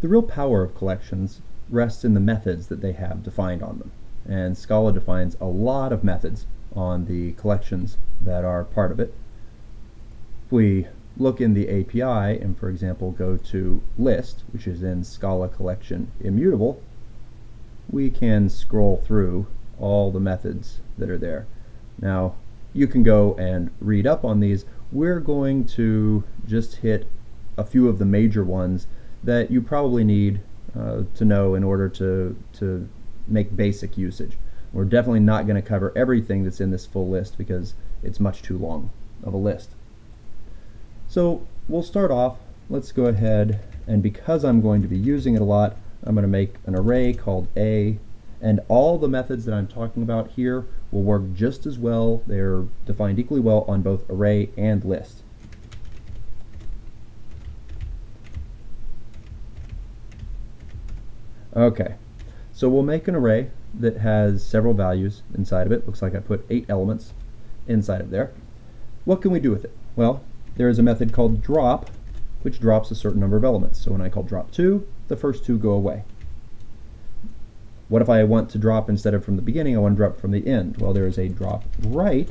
The real power of collections rests in the methods that they have defined on them. And Scala defines a lot of methods on the collections that are part of it. If we look in the API and, for example, go to list, which is in Scala collection immutable, we can scroll through all the methods that are there. Now, you can go and read up on these. We're going to just hit a few of the major ones that you probably need uh, to know in order to, to make basic usage. We're definitely not going to cover everything that's in this full list because it's much too long of a list. So we'll start off. Let's go ahead and because I'm going to be using it a lot, I'm going to make an array called A and all the methods that I'm talking about here will work just as well. They're defined equally well on both array and list. Okay, so we'll make an array that has several values inside of it. Looks like I put eight elements inside of there. What can we do with it? Well, there is a method called drop, which drops a certain number of elements. So when I call drop 2, the first two go away. What if I want to drop instead of from the beginning, I want to drop from the end? Well, there is a drop right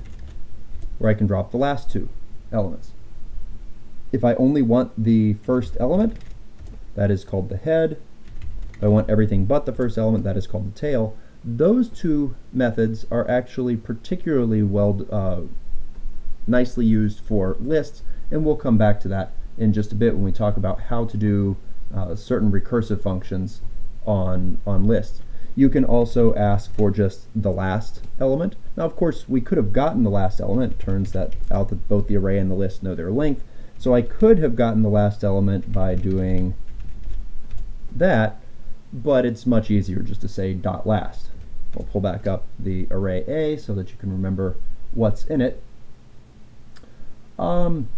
where I can drop the last two elements. If I only want the first element, that is called the head. I want everything but the first element, that is called the tail. Those two methods are actually particularly well uh, nicely used for lists, and we'll come back to that in just a bit when we talk about how to do uh, certain recursive functions on, on lists. You can also ask for just the last element. Now, of course, we could have gotten the last element. It turns that out that both the array and the list know their length. So I could have gotten the last element by doing that, but it's much easier just to say dot last. We'll pull back up the array A so that you can remember what's in it. Um,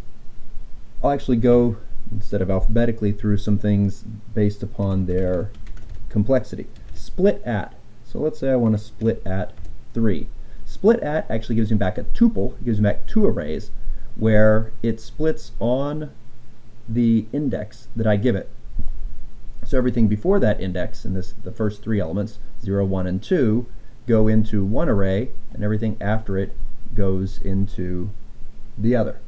I'll actually go, instead of alphabetically, through some things based upon their complexity split at. So let's say I want to split at 3. Split at actually gives me back a tuple, it gives me back two arrays, where it splits on the index that I give it. So everything before that index, in this the first three elements, 0, 1, and 2, go into one array, and everything after it goes into the other.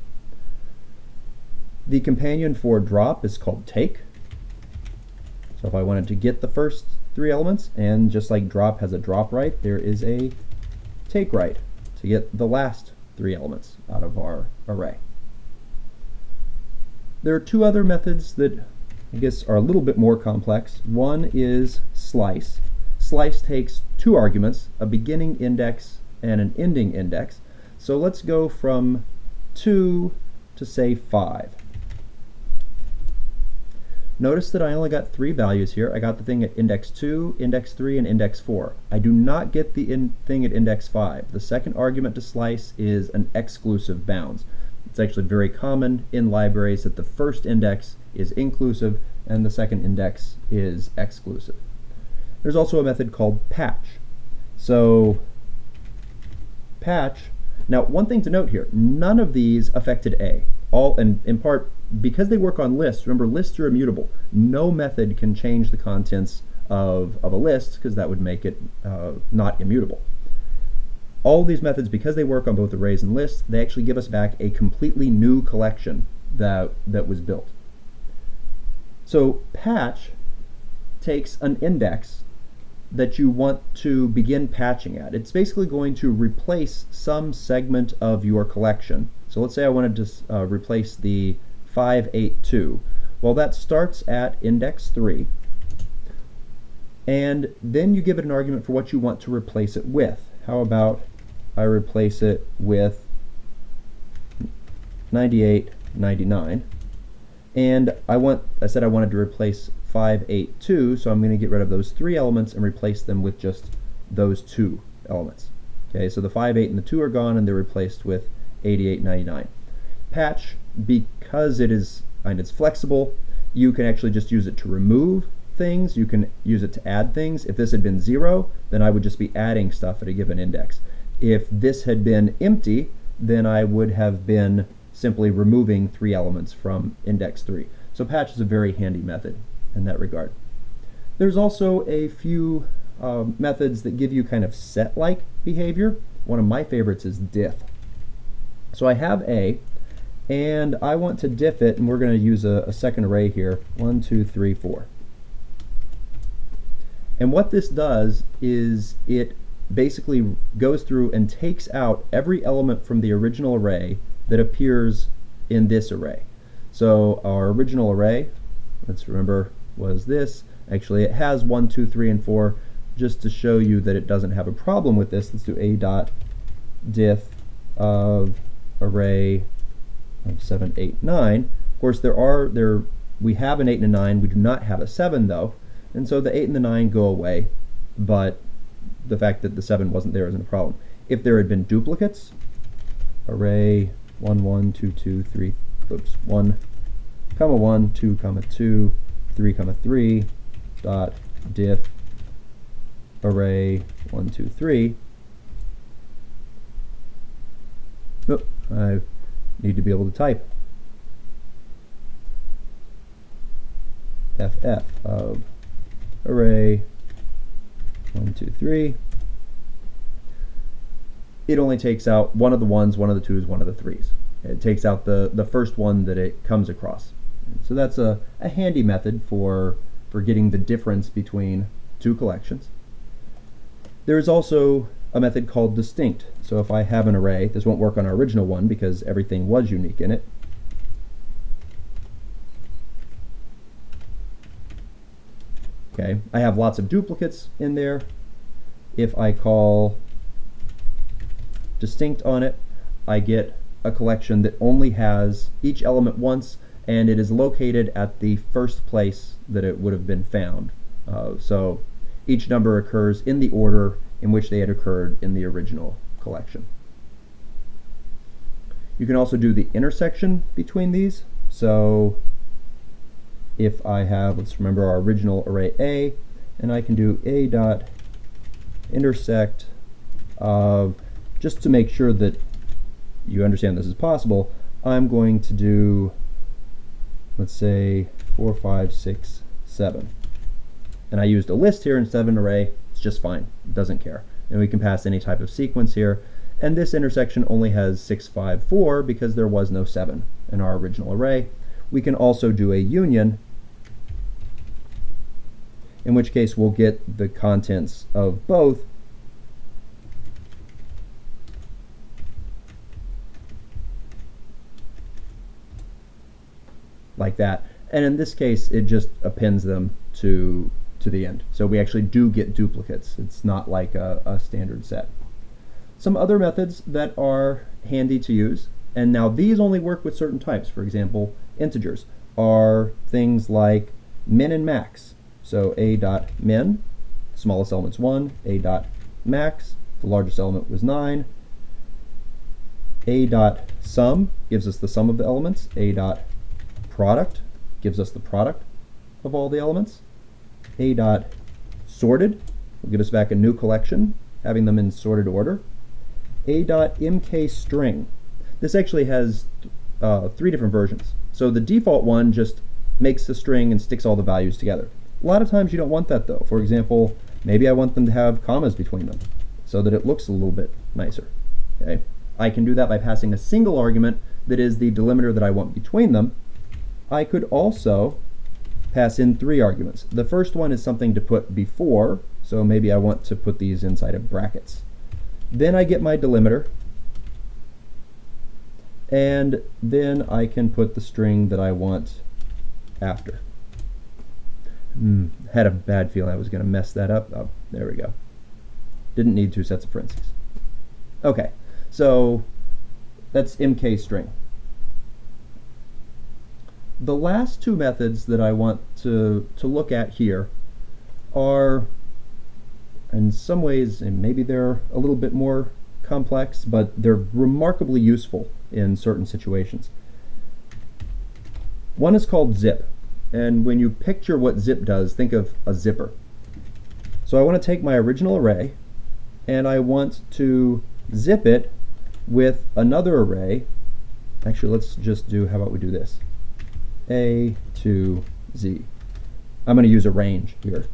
The companion for drop is called take. So if I wanted to get the first three elements, and just like drop has a drop right, there is a take right to get the last three elements out of our array. There are two other methods that I guess are a little bit more complex. One is slice. Slice takes two arguments, a beginning index and an ending index. So let's go from 2 to say 5. Notice that I only got three values here. I got the thing at index 2, index 3, and index 4. I do not get the in thing at index 5. The second argument to slice is an exclusive bounds. It's actually very common in libraries that the first index is inclusive and the second index is exclusive. There's also a method called patch. So patch, now one thing to note here, none of these affected A. All, and in part because they work on lists, remember lists are immutable. No method can change the contents of, of a list because that would make it uh, not immutable. All these methods, because they work on both arrays and lists, they actually give us back a completely new collection that, that was built. So patch takes an index that you want to begin patching at. It's basically going to replace some segment of your collection. So let's say I wanted to uh, replace the 582. Well, that starts at index 3. And then you give it an argument for what you want to replace it with. How about I replace it with 98, 99. And I want, I said I wanted to replace 582, so I'm going to get rid of those three elements and replace them with just those two elements. Okay, so the 5, 8, and the 2 are gone, and they're replaced with 88, 99. Patch because it is and it's flexible, you can actually just use it to remove things. You can use it to add things. If this had been zero, then I would just be adding stuff at a given index. If this had been empty, then I would have been simply removing three elements from index three. So patch is a very handy method. in that regard. There's also a few uh, methods that give you kind of set-like behavior. One of my favorites is diff. So I have A, and I want to diff it, and we're going to use a, a second array here, one, two, three, four. And what this does is it basically goes through and takes out every element from the original array that appears in this array. So our original array, let's remember, was this. Actually, it has 1, 2, 3, and 4. Just to show you that it doesn't have a problem with this, let's do a dot diff of array of 7, 8, 9. Of course, there are there we have an 8 and a 9. We do not have a 7, though. And so the 8 and the 9 go away, but the fact that the 7 wasn't there isn't a problem. If there had been duplicates, array 1, 1, 2, 2, 3, oops, 1, comma 1, 2, comma 2, 3, comma 3, dot diff array 1, 2, 3. Nope, I need to be able to type. ff of array 1, 2, 3. It only takes out one of the ones, one of the twos, one of the threes. It takes out the, the first one that it comes across. So that's a, a handy method for, for getting the difference between two collections. There is also a method called distinct. So if I have an array, this won't work on our original one because everything was unique in it. Okay, I have lots of duplicates in there. If I call distinct on it, I get a collection that only has each element once and it is located at the first place that it would have been found. Uh, so each number occurs in the order in which they had occurred in the original collection. You can also do the intersection between these. So if I have, let's remember our original array A, and I can do A dot intersect of, just to make sure that you understand this is possible, I'm going to do, let's say, 4, 5, 6, 7. And I used a list here instead of an array. It's just fine. It doesn't care. And we can pass any type of sequence here. And this intersection only has 6, 5, 4 because there was no 7 in our original array. We can also do a union, in which case we'll get the contents of both like that. And in this case, it just appends them to, to the end. So we actually do get duplicates. It's not like a, a standard set. Some other methods that are handy to use, and now these only work with certain types. For example, integers are things like min and max. So a dot min, smallest element's 1, a dot max, the largest element was 9. a dot sum gives us the sum of the elements. a dot product gives us the product of all the elements. A dot sorted will give us back a new collection, having them in sorted order. A dot mk string. This actually has uh, three different versions. So the default one just makes the string and sticks all the values together. A lot of times you don't want that though. For example, maybe I want them to have commas between them so that it looks a little bit nicer. Okay? I can do that by passing a single argument that is the delimiter that I want between them I could also pass in three arguments. The first one is something to put before, so maybe I want to put these inside of brackets. Then I get my delimiter, and then I can put the string that I want after. Mm, had a bad feeling I was going to mess that up. Oh, there we go. Didn't need two sets of parentheses. Okay, so that's mk string the last two methods that I want to, to look at here are in some ways, and maybe they're a little bit more complex, but they're remarkably useful in certain situations. One is called zip, and when you picture what zip does, think of a zipper. So I want to take my original array, and I want to zip it with another array. Actually, let's just do, how about we do this? A to Z. I'm going to use a range here.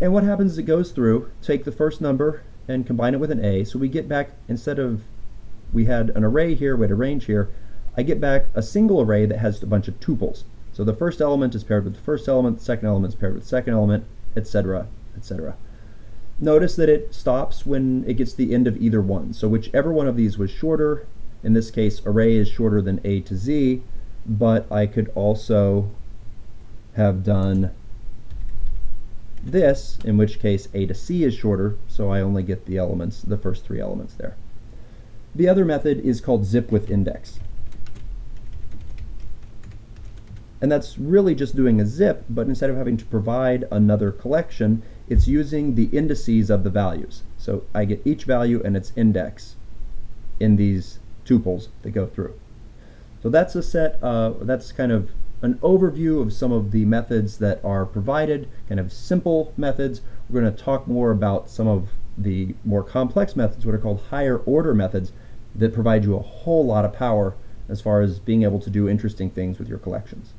And what happens is it goes through, take the first number and combine it with an A. So we get back, instead of, we had an array here, we had a range here, I get back a single array that has a bunch of tuples. So the first element is paired with the first element, the second element is paired with the second element, etc., etc. Notice that it stops when it gets to the end of either one. So whichever one of these was shorter, in this case array is shorter than A to Z, but I could also have done this, in which case A to C is shorter, so I only get the elements, the first three elements there. The other method is called zip with index. And that's really just doing a zip, but instead of having to provide another collection, it's using the indices of the values. So I get each value and its index in these tuples that go through. So that's a set, uh, that's kind of an overview of some of the methods that are provided, kind of simple methods. We're going to talk more about some of the more complex methods, what are called higher order methods, that provide you a whole lot of power as far as being able to do interesting things with your collections.